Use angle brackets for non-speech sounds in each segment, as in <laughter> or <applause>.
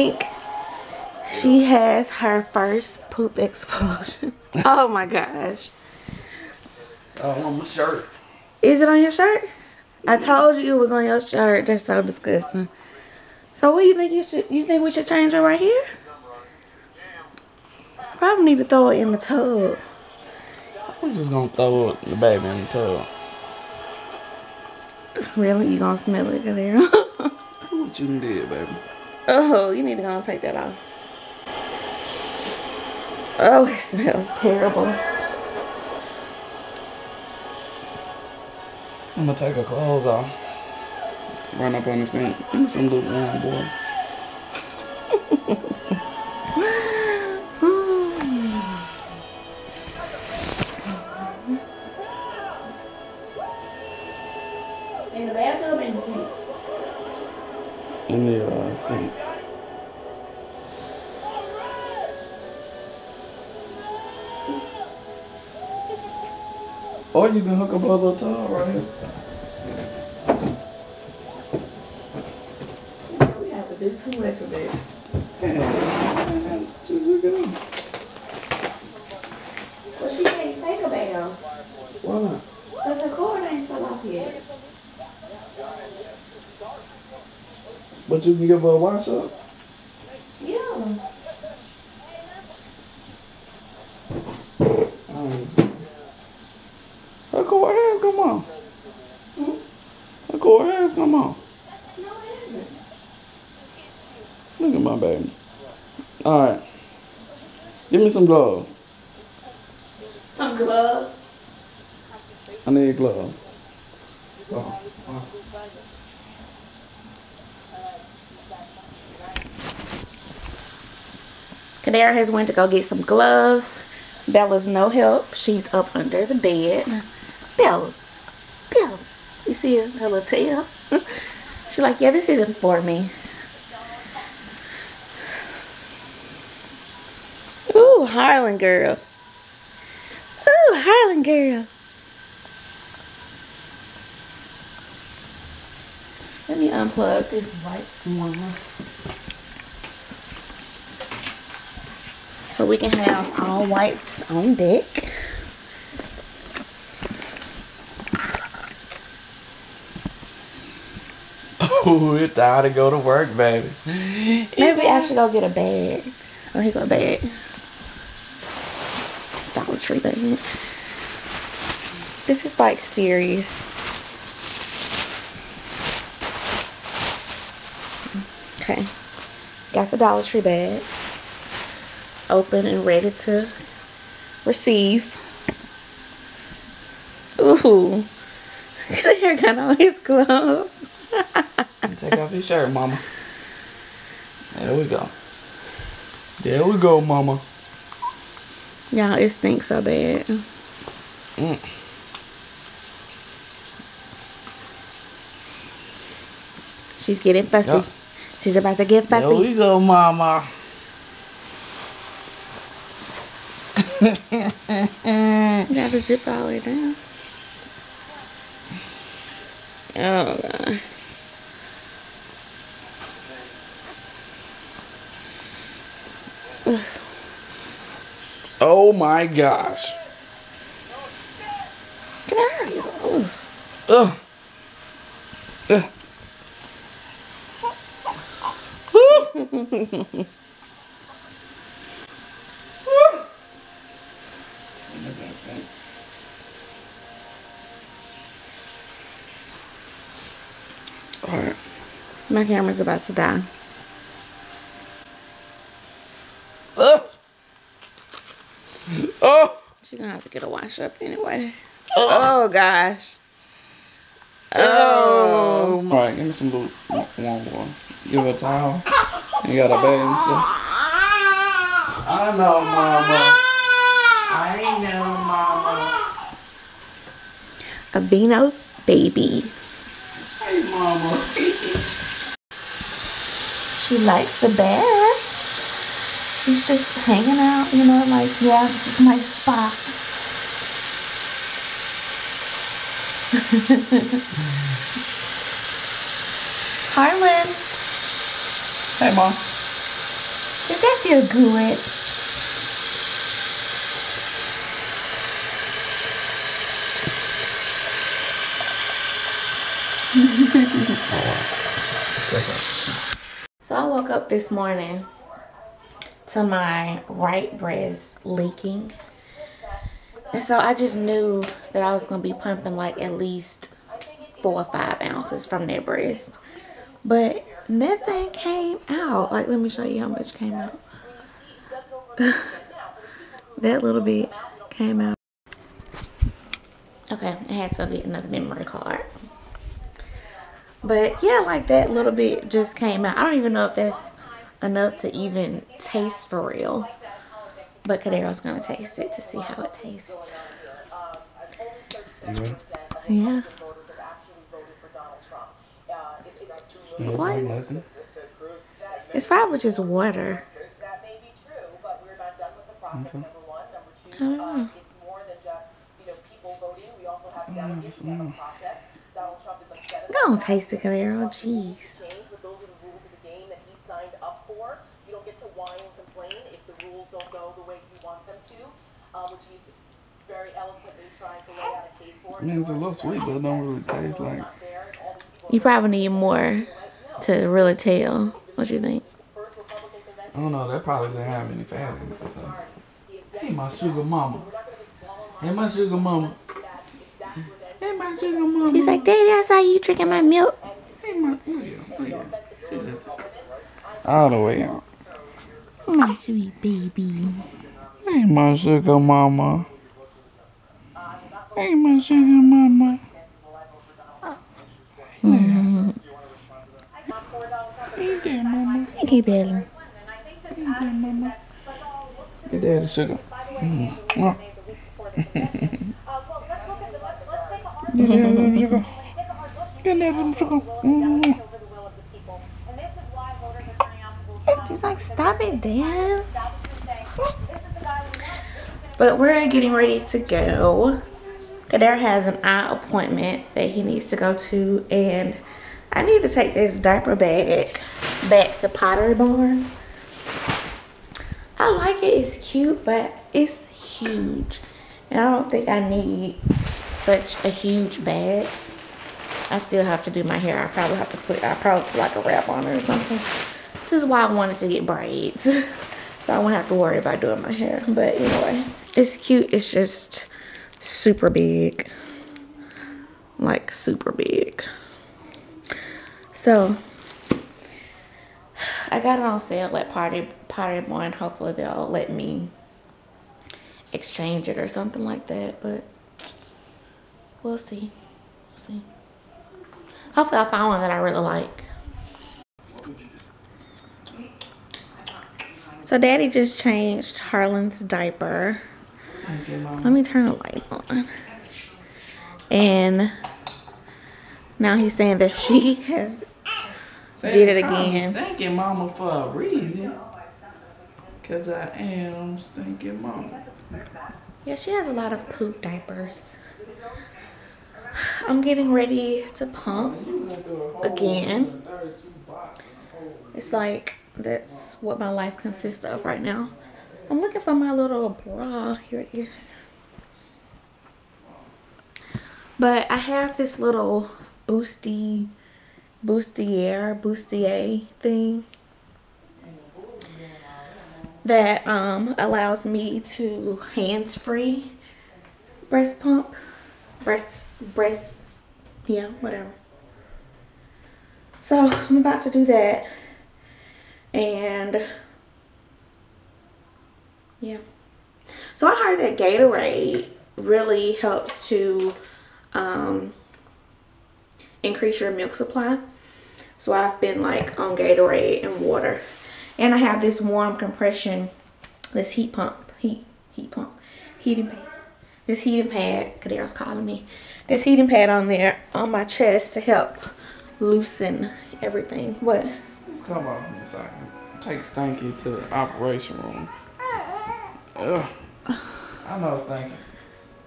think she has her first poop explosion. <laughs> oh my gosh. Oh, on my shirt. Is it on your shirt? I told you it was on your shirt. That's so disgusting. So what do you think you should you think we should change it right here? Probably need to throw it in the tub. I'm just gonna throw the baby in the tub. Really? You gonna smell it there? <laughs> What you did, baby? Oh, you need to go and take that off. Oh, it smells terrible. I'm gonna take her clothes off. Run up on the sink. Give me some lukewarm, boy. <laughs> In uh, sink. Or you can hook up a little towel right here. We have to do too much of it. Yeah. Just hook it up. Well, she can't take a bath. Why not? Because her cord ain't fell off yet. But you can give her a wash up. Yeah. Um, her core hairs come on. Her core hairs come on. No, it isn't. Look at my baby. All right. Give me some gloves. Some gloves. I need gloves. Oh. oh. Kadara has went to go get some gloves. Bella's no help. She's up under the bed. Bella, Bella, you see her, little tail? <laughs> She's like, yeah, this isn't for me. Ooh, Harlan girl. Ooh, Harlan girl. Let me unplug this white So we can have all wipes on deck. Oh, it's time to go to work, baby. Maybe I should go get a bag. Oh, here go a bag. Dollar Tree bag. This is like serious. Okay. Got the Dollar Tree bag. Open and ready to receive. Ooh. <laughs> Here got all his clothes. Take off your shirt, mama. There we go. There we go, mama. Y'all, it stinks so bad. Mm. She's getting fussy. Yep. She's about to get fussy. There we go, mama. You <laughs> gotta zip all the way down. Oh god. Oh my gosh. Can I hurry up? Ooh. Ugh. Ugh. <laughs> <laughs> That's. Alright. My camera's about to die. Ugh. Oh. She's gonna have to get a wash up anyway. Oh gosh. Oh. All right, give me some blue warm water. Give her a towel. You got a baby, so. I know, mama. I know, mama. A Beano baby. Hey, mama. She likes the bed. She's just hanging out, you know, like, yeah, this is my spot. <laughs> Harlan. Hey, mom. Does that feel good? So I woke up this morning to my right breast leaking. And so I just knew that I was going to be pumping like at least four or five ounces from that breast. But nothing came out. Like, let me show you how much came out. <laughs> that little bit came out. Okay, I had to get another memory card. But yeah, like that little bit just came out. I don't even know if that's enough to even taste for real. But Kadero's gonna taste it to see how it tastes. Yeah. What? It's probably just water. I don't know. Mm, Go on, taste oh, it, Kadero. Jeez. I mean, it's a little sweet, but it don't really taste like. You probably need more to really tell. What do you think? I don't know. That probably didn't have any fat in it. Uh, hey, my sugar mama. Hey, my sugar mama. Hey, my sugar mama. She's like, Daddy, I saw you drinking my milk. Hey, my. Look at Look at She. All the way out. My sweet baby. Hey, my sugar mama. Hey, my sugar mama. Mm-hmm. Hey there, mama. Thank you, Bella. Hey there, mama. Get daddy sugar. Mm. <laughs> Mwah. Get daddy some sugar. Get daddy some sugar. Mm. She's like, stop it, Dan. But we're getting ready to go. Kader has an eye appointment that he needs to go to, and I need to take this diaper bag back to Pottery Barn. I like it, it's cute, but it's huge. And I don't think I need such a huge bag. I still have to do my hair. I probably have to put, I probably put like a wrap on it or something. This is why I wanted to get braids. <laughs> so I won't have to worry about doing my hair. But anyway, it's cute. It's just super big. Like super big. So I got it on sale at Party Pottery Barn. Hopefully they'll let me exchange it or something like that. But we'll see. We'll see. Hopefully I'll find one that I really like. So daddy just changed Harlan's diaper. Let me turn the light on. And now he's saying that she <laughs> has did it again. Stinking mama for a reason. Cause I am stinking mama. Yeah, she has a lot of poop diapers. I'm getting ready to pump again. It's like that's what my life consists of right now. I'm looking for my little bra. Here it is. But I have this little boosty, bustier, bustier thing that um, allows me to hands-free breast pump, breast, breast, yeah, whatever. So I'm about to do that and yeah. So I heard that Gatorade really helps to um, increase your milk supply. So I've been like on Gatorade and water. And I have this warm compression, this heat pump, heat, heat pump, heating pad. This heating pad, Kadero's calling me. This heating pad on there on my chest to help loosen everything. What? Just come on in a second. Take Stanky to the operation room. Ugh. I know Stanky.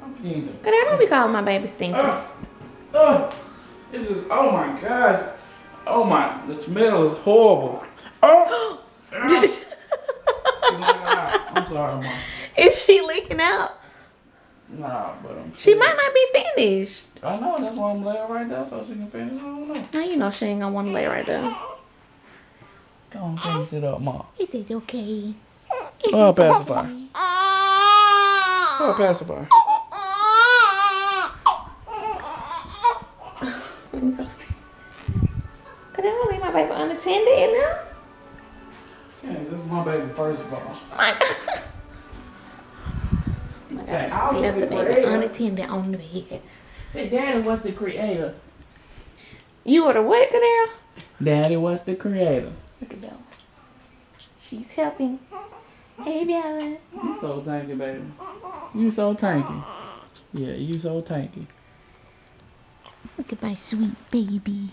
I'm peeing. Kadero, don't be calling my baby stinky. Ugh. Ugh. It's just, oh my gosh. Oh my, the smell is horrible. Oh! <gasps> oh I'm sorry, mom. Is she leaking out? Nah, but I'm. She might not be finished. I know. That's why I'm laying right there so she can finish. I don't know. Now you know she ain't gonna want to lay right there. Go on, finish it up, mom. Is it okay? Oh, pacifier. Oh, pacifier. Let me go see. Cause I leave my baby unattended in there. Yeah, this is my baby first of all. Oh my God. My God, Say, I was left the the baby creator. unattended on the bed. Say, Daddy was the creator. You were the what, Kadero? Daddy was the creator. Look at that. She's helping. Hey, Bella. You so tanky, baby. You so tanky. Yeah, you so tanky. Look at my sweet baby.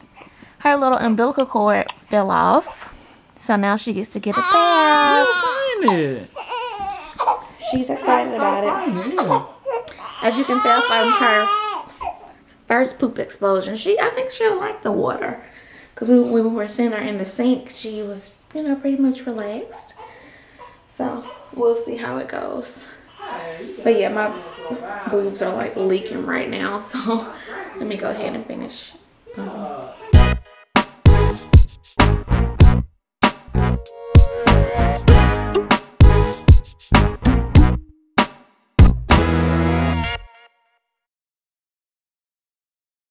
Her little umbilical cord fell off. So now she gets to get a bath. You Find it. She's excited about it. Find it. Yeah. As you can tell from her first poop explosion, she I think she'll like the water. Cause we, when we were seeing her in the sink, she was you know pretty much relaxed. So we'll see how it goes. But yeah, my boobs are like leaking right now, so <laughs> let me go ahead and finish pumping.